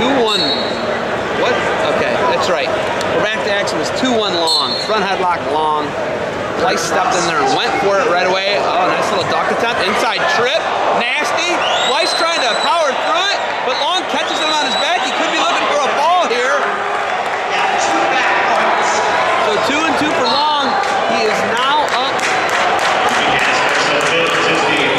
2-1. What? Okay, that's right. We're back to action. was 2-1 long. Front headlock long. Place stepped in there and went for it right away. Oh, nice little duck attempt. Inside trip. Nasty.